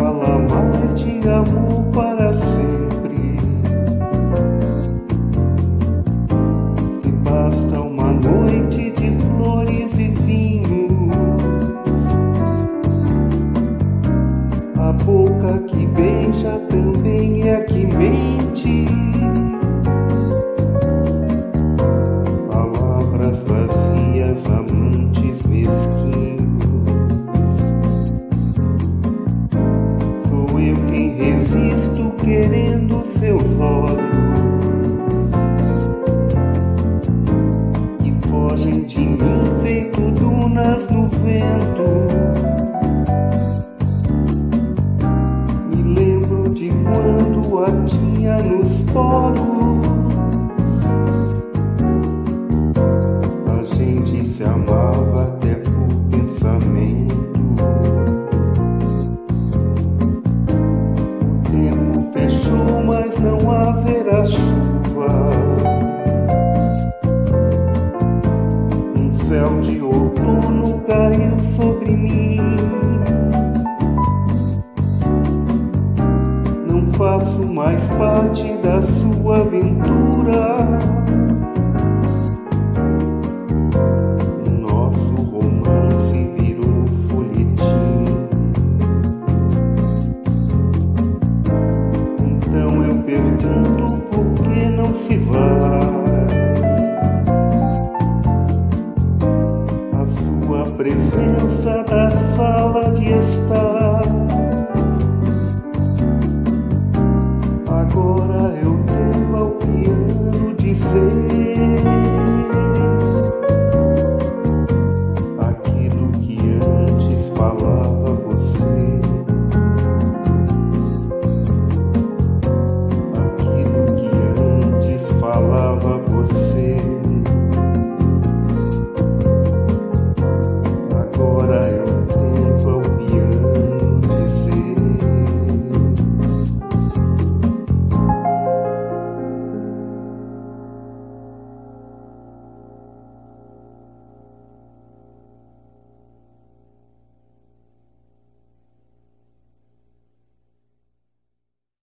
fala mal de te amo para sempre. E basta uma noite de flores e vinho, a boca que beija também é a que mente. Palavras vazias, amantes mesquinhos. penas no vento. Me lembro de quando a tinha nos poros. parte da sua aventura. Nosso romance virou folhetim. Então eu pergunto por que não se vai. A sua presença da sala de